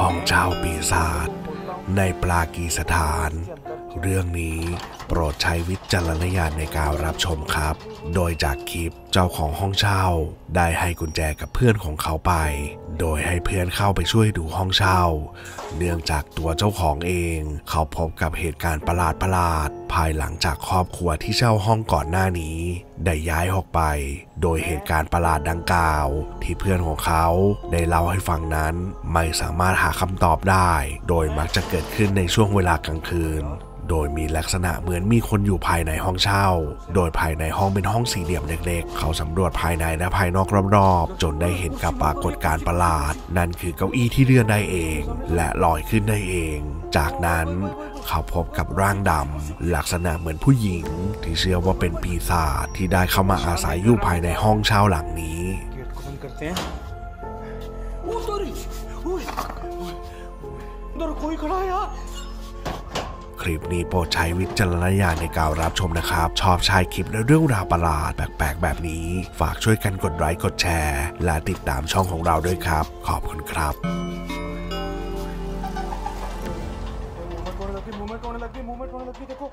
ห้องเช่าปีศาจในปลากีสถาน เรื่องนี้โปรดใช้วิจารณญาณในการรับชมครับ โดยจากคลิป เจ้าของห้องเช่า ได้ให้กุญแจกับเพื่อนของเขาไป โดยให้เพื่อนเข้าไปช่วยดูห้องเช่า เนื่องจากตัวเจ้าของเอง เขาพบกับเหตุการณ์ประหลาดประหลาด ภายหลังจากครอบครัวที่เช่าห้องก่อนหน้านี้ ได้ย้ายออกไป โดยเหตุการณ์ประหลาดดังกล่าว ที่เพื่อนของเขาได้เล่าให้ฟังนั้น ไม่สามารถหาคำตอบได้ โดยมักจะเกิดขึ้นในช่วงเวลากลางคืนโดยมีลักษณะเหมือนมีคนอยู่ภายในห้องเช่า โดยภายในห้องเป็นห้องสี่เหลี่ยมเล็กๆเขาสำรวจภายในและภายนอกรอบๆ จนได้เห็นกับปรากฏการณ์ประหลาด นั่นคือเก้าอี้ที่เลื่อนได้เอง และลอยขึ้นได้เอง จากนั้นเขาพบกับร่างดำลักษณะเหมือนผู้หญิง ที่เชื่อว่าเป็นปีศาจที่ได้เข้ามาอาศัยอยู่ภายในห้องเช่าหลังนี้ ลิปนี้โปรดใช้วิจารณญาณในการรับชมนะครับ ชอบชายคลิปและเรื่องราวประหลาดแปลกๆ แบบนี้ ฝากช่วยกันกดไลค์กดแชร์ และติดตามช่องของเราด้วยครับ ขอบคุณครับ मूवमेंट होने लगी मूवमेंट होने लगी देखो